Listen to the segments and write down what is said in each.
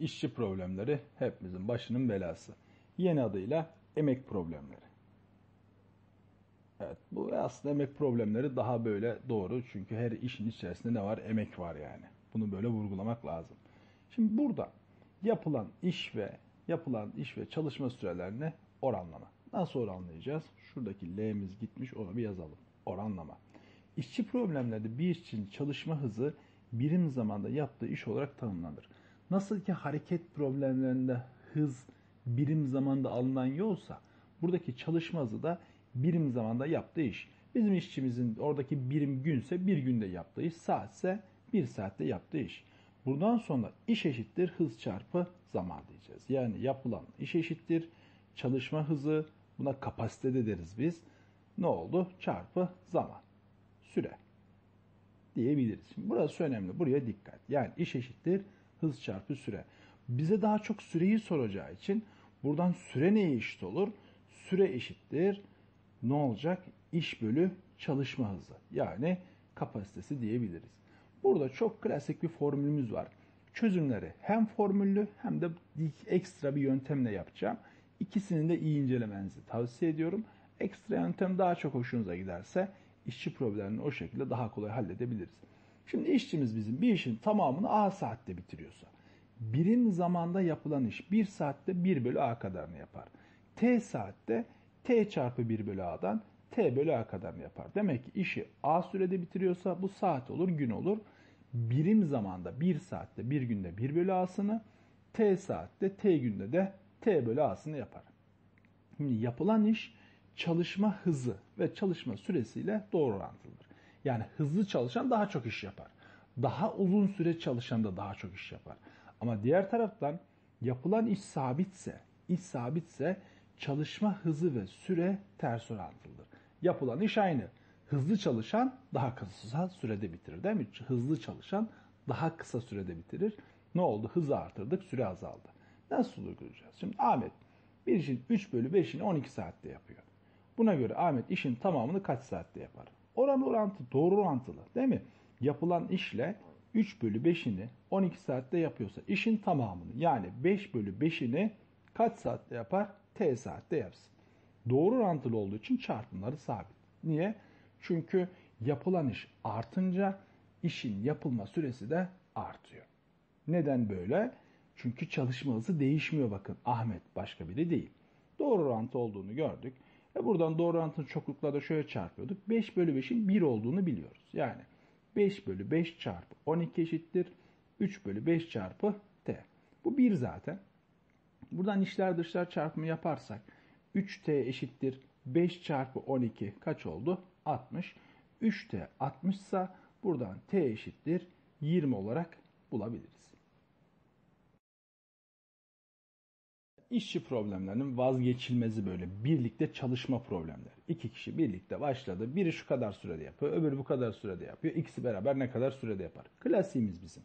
işçi problemleri hepimizin başının belası. Yeni adıyla emek problemleri. Evet, bu aslında emek problemleri daha böyle doğru. Çünkü her işin içerisinde ne var? Emek var yani. Bunu böyle vurgulamak lazım. Şimdi burada yapılan iş ve yapılan iş ve çalışma sürelerini oranlama. Nasıl oranlayacağız? Şuradaki L'miz gitmiş onu bir yazalım. Oranlama. İşçi problemlerde bir işçinin çalışma hızı birim zamanda yaptığı iş olarak tanımlanır. Nasıl ki hareket problemlerinde hız birim zamanda alınan yolsa buradaki çalışma hızı da birim zamanda yaptığı iş. Bizim işçimizin oradaki birim günse bir günde yaptığı iş, saatse bir saatte yaptığı iş. Buradan sonra iş eşittir hız çarpı zaman diyeceğiz. Yani yapılan iş eşittir çalışma hızı buna kapasite de deriz biz. Ne oldu? Çarpı zaman. Süre diyebiliriz. Şimdi burası önemli. Buraya dikkat. Yani iş eşittir hız çarpı süre. Bize daha çok süreyi soracağı için buradan süre neye eşit olur? Süre eşittir. Ne olacak? İş bölü çalışma hızı. Yani kapasitesi diyebiliriz. Burada çok klasik bir formülümüz var. Çözümleri hem formüllü hem de ekstra bir yöntemle yapacağım. İkisini de iyi incelemenizi tavsiye ediyorum. Ekstra yöntem daha çok hoşunuza giderse işçi problemini o şekilde daha kolay halledebiliriz. Şimdi işçimiz bizim bir işin tamamını A saatte bitiriyorsa, birim zamanda yapılan iş 1 saatte 1 bölü A kadarını yapar. T saatte T çarpı 1 bölü A'dan T bölü A kadarını yapar. Demek ki işi A sürede bitiriyorsa bu saat olur, gün olur. Birim zamanda 1 saatte 1 günde 1 bölü A'sını, T saatte T günde de T bölü A'sını yapar. Şimdi yapılan iş çalışma hızı ve çalışma süresiyle doğru orantılıdır. Yani hızlı çalışan daha çok iş yapar. Daha uzun süre çalışan da daha çok iş yapar. Ama diğer taraftan yapılan iş sabitse, iş sabitse çalışma hızı ve süre ters orantılıdır. Yapılan iş aynı. Hızlı çalışan daha kısa sürede bitirir değil mi? Hızlı çalışan daha kısa sürede bitirir. Ne oldu? Hızı artırdık, süre azaldı. Nasıl uygulayacağız? Şimdi Ahmet bir işin 3 bölü 5'ini 12 saatte yapıyor. Buna göre Ahmet işin tamamını kaç saatte yapar? Oran orantı doğru orantılı değil mi? Yapılan işle 3 bölü 5'ini 12 saatte yapıyorsa işin tamamını yani 5 bölü 5'ini kaç saatte yapar? T saatte yapsın. Doğru orantılı olduğu için çarpımları sabit. Niye? Çünkü yapılan iş artınca işin yapılma süresi de artıyor. Neden böyle? Çünkü çalışma hızı değişmiyor bakın. Ahmet başka biri değil. Doğru orantı olduğunu gördük. Ve buradan doğru orantının çoklukla da şöyle çarpıyorduk. 5 bölü 5'in 1 olduğunu biliyoruz. Yani 5 bölü 5 çarpı 12 eşittir. 3 bölü 5 çarpı t. Bu 1 zaten. Buradan içler dışlar çarpımı yaparsak 3t eşittir 5 çarpı 12 kaç oldu? 60. 3t 60 ise buradan t eşittir 20 olarak bulabiliriz. İşçi problemlerinin vazgeçilmezi böyle birlikte çalışma problemleri. İki kişi birlikte başladı. Biri şu kadar sürede yapıyor, öbürü bu kadar sürede yapıyor. İkisi beraber ne kadar sürede yapar? Klasiğimiz bizim.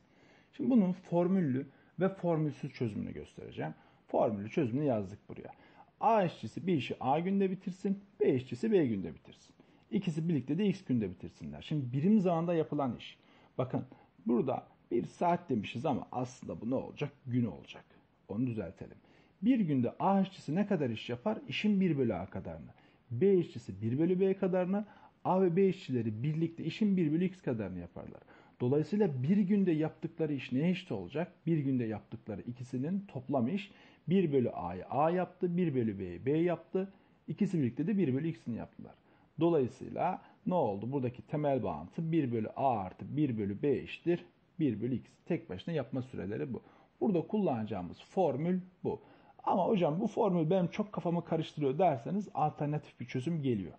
Şimdi bunun formüllü ve formülsüz çözümünü göstereceğim. Formüllü çözümünü yazdık buraya. A işçisi bir işi A günde bitirsin, B işçisi B günde bitirsin. İkisi birlikte de X günde bitirsinler. Şimdi birim zamanda yapılan iş. Bakın burada bir saat demişiz ama aslında bu ne olacak? Gün olacak. Onu düzeltelim. Bir günde A işçisi ne kadar iş yapar? İşin 1 bölü A kadarını. B işçisi 1 bölü B kadarını. A ve B işçileri birlikte işin 1 bölü X kadarını yaparlar. Dolayısıyla bir günde yaptıkları iş ne eşit olacak? Bir günde yaptıkları ikisinin toplam iş 1 bölü A'yı A yaptı, 1 bölü B'yi B yaptı. İkisi birlikte de 1 bölü X'ini yaptılar. Dolayısıyla ne oldu? Buradaki temel bağıntı 1 bölü A artı 1 bölü B eşittir 1 bölü X. Tek başına yapma süreleri bu. Burada kullanacağımız formül bu. Ama hocam bu formül benim çok kafamı karıştırıyor derseniz alternatif bir çözüm geliyor.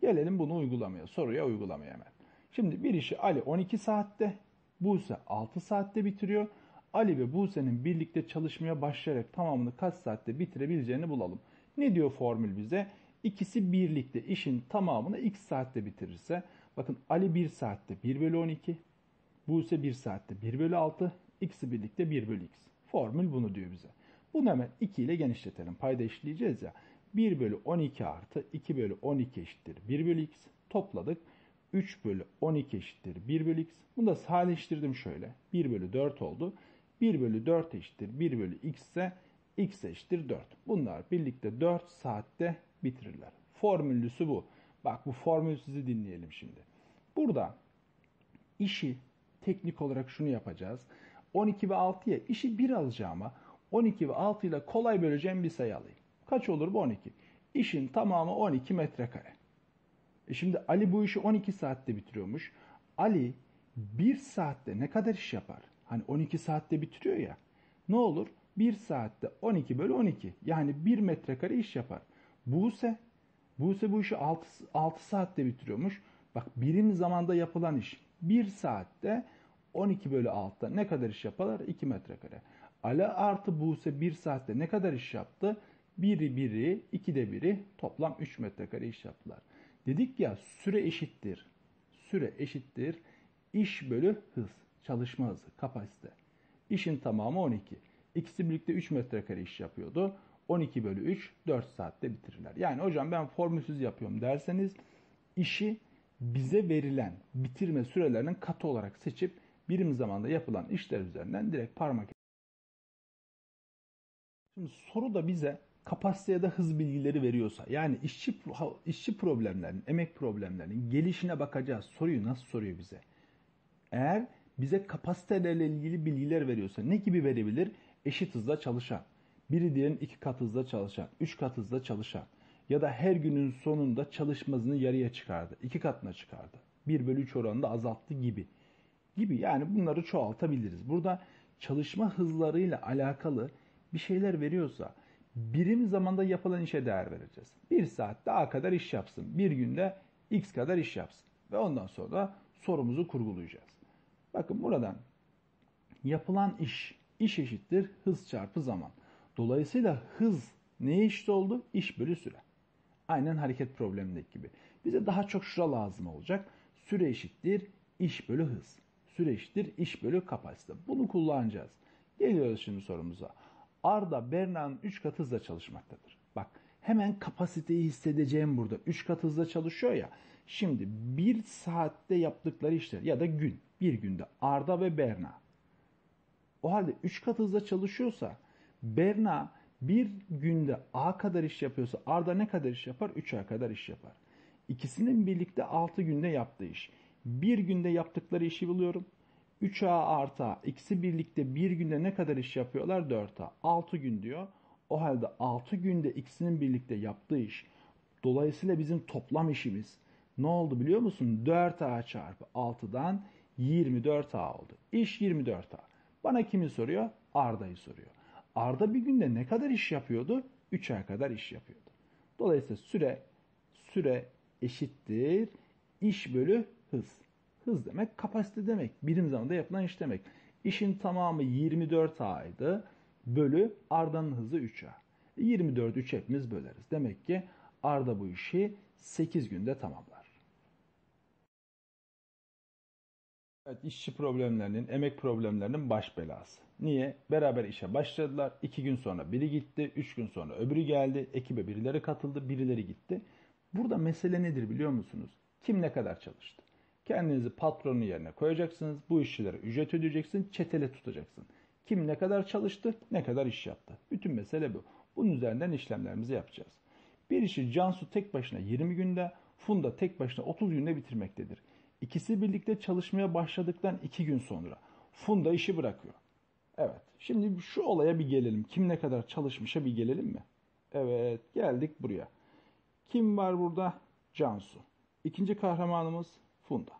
Gelelim bunu uygulamaya, soruya uygulamaya hemen. Şimdi bir işi Ali 12 saatte, Buse 6 saatte bitiriyor. Ali ve Buse'nin birlikte çalışmaya başlayarak tamamını kaç saatte bitirebileceğini bulalım. Ne diyor formül bize? İkisi birlikte işin tamamını x saatte bitirirse, bakın Ali 1 saatte 1 bölü 12, Buse 1 saatte 1 bölü 6, ikisi birlikte 1 bölü x. Formül bunu diyor bize. Bunu hemen 2 ile genişletelim. Payda işleyeceğiz ya. 1 bölü 12 artı 2 bölü 12 eşittir 1 bölü x. Topladık. 3 bölü 12 eşittir 1 bölü x. Bunu da sadeleştirdim şöyle. 1 bölü 4 oldu. 1 bölü 4 eşittir 1 bölü x ise x eşittir 4. Bunlar birlikte 4 saatte bitirirler. Formüllüsü bu. Bak bu formül sizi dinleyelim şimdi. Burada işi teknik olarak şunu yapacağız. 12 ve 6'ya işi 1 alacağıma 12 ve 6 ile kolay böleceğim bir sayı alayım. Kaç olur bu 12? İşin tamamı 12 metrekare. E şimdi Ali bu işi 12 saatte bitiriyormuş. Ali 1 saatte ne kadar iş yapar? Hani 12 saatte bitiriyor ya. Ne olur? 1 saatte 12 bölü 12. Yani 1 metrekare iş yapar. Buse, Buse bu işi 6, 6 saatte bitiriyormuş. Bak birim zamanda yapılan iş 1 saatte 12 bölü 6'da ne kadar iş yaparlar? 2 metrekare. Ali artı Buse 1 saatte ne kadar iş yaptı? Biri biri, iki de biri toplam 3 metrekare iş yaptılar. Dedik ya süre eşittir. Süre eşittir. İş bölü hız. Çalışma hızı, kapasite. İşin tamamı 12. İkisi birlikte 3 metrekare iş yapıyordu. 12 bölü 3 4 saatte bitirirler. Yani hocam ben formülsüz yapıyorum derseniz işi bize verilen bitirme sürelerinin katı olarak seçip birim zamanda yapılan işler üzerinden direkt parmak Şimdi soru da bize kapasite ya da hız bilgileri veriyorsa yani işçi işçi problemlerinin, emek problemlerinin gelişine bakacağız. Soruyu nasıl soruyor bize? Eğer bize kapasitelerle ilgili bilgiler veriyorsa ne gibi verebilir? Eşit hızda çalışan, biri diğerinin iki kat hızda çalışan, üç kat hızda çalışan ya da her günün sonunda çalışmasını yarıya çıkardı, iki katına çıkardı. 1 bölü 3 oranında azalttı gibi. Gibi yani bunları çoğaltabiliriz. Burada çalışma hızlarıyla alakalı bir şeyler veriyorsa birim zamanda yapılan işe değer vereceğiz. Bir saatte A kadar iş yapsın. Bir günde X kadar iş yapsın. Ve ondan sonra sorumuzu kurgulayacağız. Bakın buradan yapılan iş, iş eşittir hız çarpı zaman. Dolayısıyla hız neye eşit oldu? İş bölü süre. Aynen hareket problemindeki gibi. Bize daha çok şura lazım olacak. Süre eşittir iş bölü hız. Süre eşittir iş bölü kapasite. Bunu kullanacağız. Geliyoruz şimdi sorumuza. Arda Berna'nın 3 kat hızla çalışmaktadır. Bak hemen kapasiteyi hissedeceğim burada. 3 kat hızla çalışıyor ya. Şimdi 1 saatte yaptıkları işler ya da gün, bir günde Arda ve Berna. O halde 3 kat hızla çalışıyorsa Berna bir günde A kadar iş yapıyorsa Arda ne kadar iş yapar? 3A kadar iş yapar. İkisinin birlikte 6 günde yaptığı iş. Bir günde yaptıkları işi buluyorum. 3A artı A. İkisi birlikte bir günde ne kadar iş yapıyorlar? 4A. 6 gün diyor. O halde 6 günde ikisinin birlikte yaptığı iş. Dolayısıyla bizim toplam işimiz ne oldu biliyor musun? 4A çarpı 6'dan 24A oldu. İş 24A. Bana kimi soruyor? Arda'yı soruyor. Arda bir günde ne kadar iş yapıyordu? 3A kadar iş yapıyordu. Dolayısıyla süre süre eşittir iş bölü hız. Hız demek kapasite demek. Birim zamanda yapılan iş demek. İşin tamamı 24 A'ydı. Bölü Arda'nın hızı 3A. 24 3 hepimiz böleriz. Demek ki Arda bu işi 8 günde tamamlar. Evet, işçi problemlerinin, emek problemlerinin baş belası. Niye? Beraber işe başladılar. 2 gün sonra biri gitti, 3 gün sonra öbürü geldi. Ekibe birileri katıldı, birileri gitti. Burada mesele nedir biliyor musunuz? Kim ne kadar çalıştı? Kendinizi patronun yerine koyacaksınız. Bu işçilere ücret ödeyeceksin. Çetele tutacaksın. Kim ne kadar çalıştı, ne kadar iş yaptı. Bütün mesele bu. Bunun üzerinden işlemlerimizi yapacağız. Bir işi Cansu tek başına 20 günde, Funda tek başına 30 günde bitirmektedir. İkisi birlikte çalışmaya başladıktan 2 gün sonra Funda işi bırakıyor. Evet. Şimdi şu olaya bir gelelim. Kim ne kadar çalışmışa bir gelelim mi? Evet. Geldik buraya. Kim var burada? Cansu. İkinci kahramanımız Funda.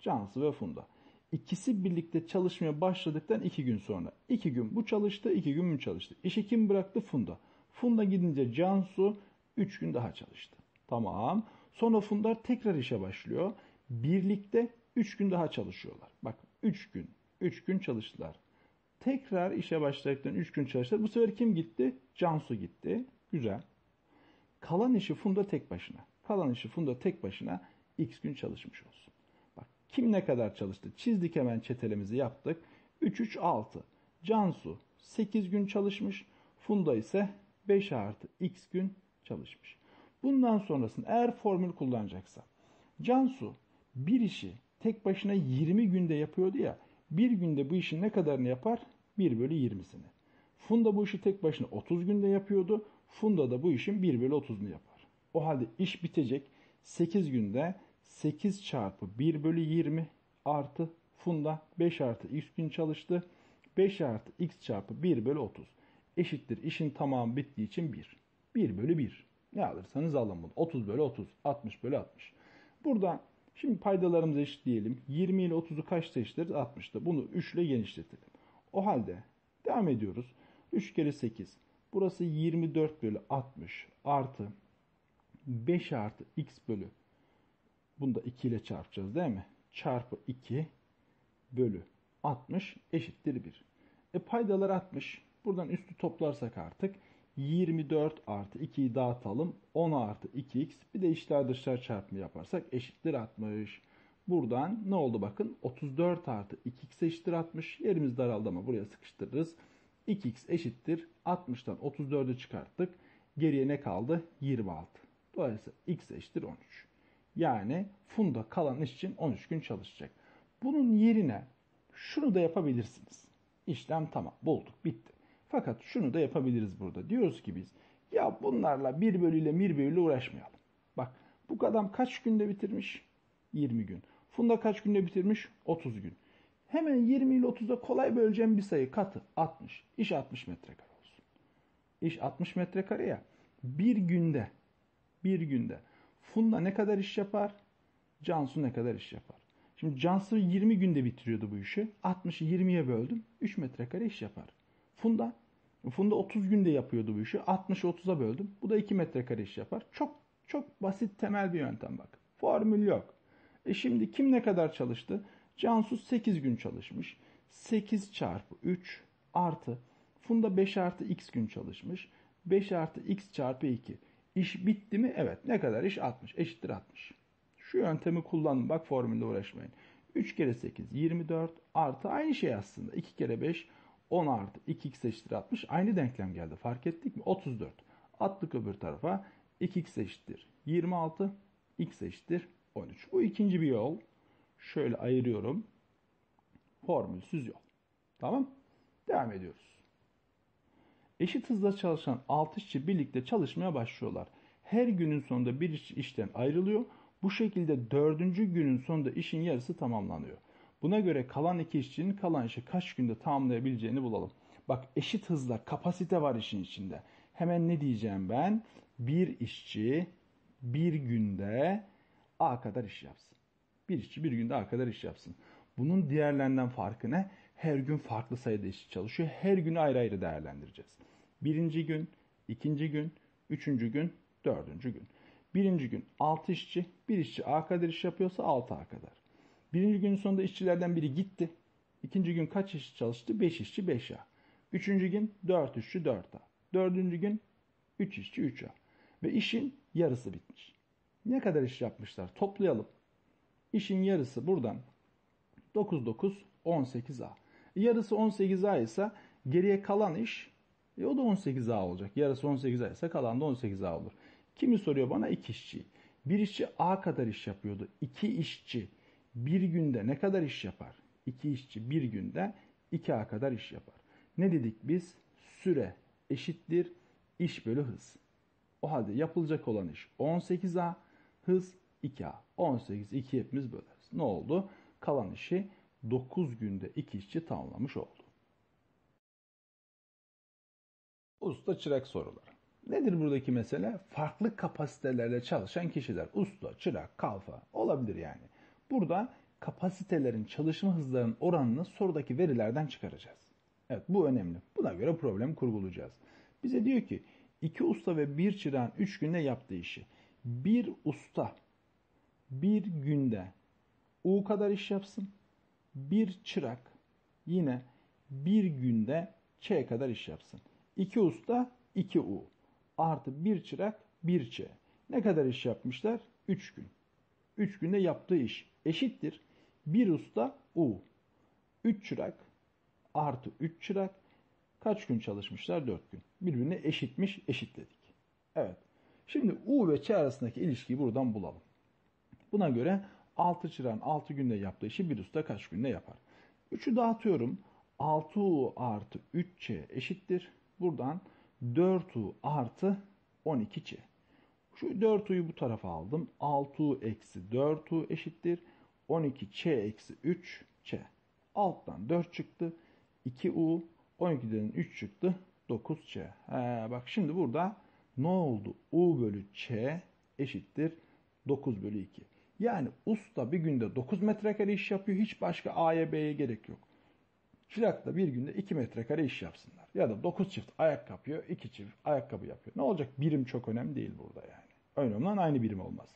Cansu ve Funda. İkisi birlikte çalışmaya başladıktan iki gün sonra. iki gün bu çalıştı, iki gün bu çalıştı. İşi kim bıraktı? Funda. Funda gidince Cansu üç gün daha çalıştı. Tamam. Sonra Funda tekrar işe başlıyor. Birlikte üç gün daha çalışıyorlar. Bak üç gün. Üç gün çalıştılar. Tekrar işe başladıktan üç gün çalıştılar. Bu sefer kim gitti? Cansu gitti. Güzel. Kalan işi Funda tek başına. Kalan işi Funda tek başına x gün çalışmış olsun. Bak kim ne kadar çalıştı? Çizdik hemen çetelemizi yaptık. 3 3 6. Cansu 8 gün çalışmış. Funda ise 5 artı x gün çalışmış. Bundan sonrasını eğer formül kullanacaksa Cansu bir işi tek başına 20 günde yapıyordu ya bir günde bu işin ne kadarını yapar? 1 bölü 20'sini. Funda bu işi tek başına 30 günde yapıyordu. Funda da bu işin 1 bölü 30'unu yapar. O halde iş bitecek 8 günde 8 çarpı 1 bölü 20 artı Funda 5 artı x gün çalıştı. 5 artı x çarpı 1 bölü 30 eşittir. İşin tamamı bittiği için 1. 1 bölü 1. Ne alırsanız alın bunu. 30 bölü 30. 60 bölü 60. Burada şimdi paydalarımızı eşitleyelim. 20 ile 30'u kaçta eşitleriz? 60'ta. Bunu 3 ile genişletelim. O halde devam ediyoruz. 3 kere 8. Burası 24 bölü 60 artı 5 artı x bölü. Bunu da 2 ile çarpacağız değil mi? Çarpı 2 bölü 60 eşittir 1. E paydalar 60. Buradan üstü toplarsak artık 24 artı 2'yi dağıtalım. 10 artı 2x bir de içler dışlar çarpımı yaparsak eşittir 60. Buradan ne oldu bakın 34 artı 2x eşittir 60. Yerimiz daraldı ama buraya sıkıştırırız. 2x eşittir 60'tan 34'ü çıkarttık. Geriye ne kaldı? 26. Dolayısıyla x eşittir 13. Yani Funda kalan iş için 13 gün çalışacak. Bunun yerine şunu da yapabilirsiniz. İşlem tamam bulduk bitti. Fakat şunu da yapabiliriz burada. Diyoruz ki biz ya bunlarla bir bölüyle bir bölüyle uğraşmayalım. Bak bu adam kaç günde bitirmiş? 20 gün. Funda kaç günde bitirmiş? 30 gün. Hemen 20 ile 30'a kolay böleceğim bir sayı katı 60. İş 60 metrekare olsun. İş 60 metrekare ya. Bir günde bir günde Funda ne kadar iş yapar? Cansu ne kadar iş yapar? Şimdi Cansu 20 günde bitiriyordu bu işi. 60'ı 20'ye böldüm. 3 metrekare iş yapar. Funda Funda 30 günde yapıyordu bu işi. 60'ı 30'a böldüm. Bu da 2 metrekare iş yapar. Çok çok basit temel bir yöntem bak. Formül yok. E şimdi kim ne kadar çalıştı? Cansu 8 gün çalışmış. 8 çarpı 3 artı Funda 5 artı x gün çalışmış. 5 artı x çarpı 2. İş bitti mi? Evet. Ne kadar iş? 60. Eşittir 60. Şu yöntemi kullanın. Bak formülde uğraşmayın. 3 kere 8 24 artı aynı şey aslında. 2 kere 5 10 artı 2x eşittir 60. Aynı denklem geldi. Fark ettik mi? 34. Attık öbür tarafa. 2x eşittir 26. x eşittir 13. Bu ikinci bir yol. Şöyle ayırıyorum. Formülsüz yol. Tamam. Devam ediyoruz. Eşit hızla çalışan 6 işçi birlikte çalışmaya başlıyorlar. Her günün sonunda bir işçi işten ayrılıyor. Bu şekilde dördüncü günün sonunda işin yarısı tamamlanıyor. Buna göre kalan iki işçinin kalan işi kaç günde tamamlayabileceğini bulalım. Bak eşit hızla kapasite var işin içinde. Hemen ne diyeceğim ben? Bir işçi bir günde A kadar iş yapsın. Bir işçi bir günde A kadar iş yapsın. Bunun diğerlerinden farkı ne? Her gün farklı sayıda işçi çalışıyor. Her günü ayrı ayrı değerlendireceğiz. Birinci gün, ikinci gün, üçüncü gün, dördüncü gün. Birinci gün 6 işçi, bir işçi A kadar iş yapıyorsa 6 A kadar. Birinci günün sonunda işçilerden biri gitti. İkinci gün kaç işçi çalıştı? 5 işçi 5A. Üçüncü gün 4 işçi 4A. Dördüncü gün 3 işçi 3A. Ve işin yarısı bitmiş. Ne kadar iş yapmışlar? Toplayalım. İşin yarısı buradan 9 9 18A. Yarısı 18A ise geriye kalan iş e o da 18A olacak. Yarısı 18A ise kalan da 18A olur. Kimi soruyor bana? İki işçi. Bir işçi A kadar iş yapıyordu. İki işçi bir günde ne kadar iş yapar? İki işçi bir günde 2A kadar iş yapar. Ne dedik biz? Süre eşittir iş bölü hız. O halde yapılacak olan iş 18A, hız 2A. 18, 2 hepimiz böleriz. Ne oldu? Kalan işi 9 günde 2 işçi tamamlamış oldu. Usta çırak soruları. Nedir buradaki mesele? Farklı kapasitelerle çalışan kişiler. Usta, çırak, kalfa olabilir yani. Burada kapasitelerin çalışma hızlarının oranını sorudaki verilerden çıkaracağız. Evet bu önemli. Buna göre problem kurgulayacağız. Bize diyor ki iki usta ve bir çırağın üç günde yaptığı işi. Bir usta bir günde U kadar iş yapsın. Bir çırak yine bir günde Ç kadar iş yapsın. İki usta 2 U artı bir çırak 1 Ç. Ne kadar iş yapmışlar? 3 gün. 3 günde yaptığı iş eşittir. Bir usta U. 3 çırak artı 3 çırak kaç gün çalışmışlar? 4 gün. Birbirine eşitmiş, eşitledik. Evet. Şimdi U ve Ç arasındaki ilişkiyi buradan bulalım. Buna göre 6 çırağın 6 günde yaptığı işi bir usta kaç günde yapar? 3'ü dağıtıyorum. 6U artı 3C eşittir. Buradan 4U artı 12C. Şu 4U'yu bu tarafa aldım. 6U eksi 4U eşittir. 12C eksi 3C. Alttan 4 çıktı. 2U 12'den 3 çıktı. 9C. He, bak şimdi burada ne oldu? U bölü Ç eşittir 9 bölü 2. Yani usta bir günde 9 metrekare iş yapıyor. Hiç başka A'ya B'ye gerek yok. Çırak da bir günde 2 metrekare iş yapsınlar. Ya da 9 çift ayakkabı yapıyor, 2 çift ayakkabı yapıyor. Ne olacak? Birim çok önemli değil burada yani. Önemli olan aynı birim olması.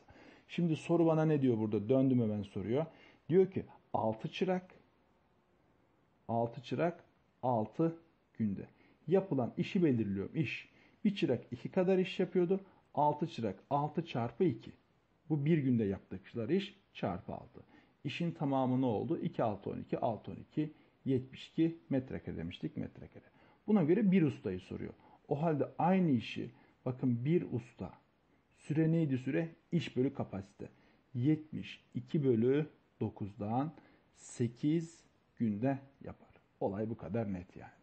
Şimdi soru bana ne diyor burada? Döndüm hemen soruyor. Diyor ki 6 çırak 6 çırak 6 günde. Yapılan işi belirliyorum. İş. Bir çırak 2 kadar iş yapıyordu. 6 çırak 6 çarpı 2. Bu bir günde yaptıkları iş çarpı 6. İşin tamamı ne oldu? 2 6 12 6 12 72 metrekare demiştik metrekare. Buna göre bir ustayı soruyor. O halde aynı işi bakın bir usta süre neydi süre? İş bölü kapasite. 72 bölü 9'dan 8 günde yapar. Olay bu kadar net yani.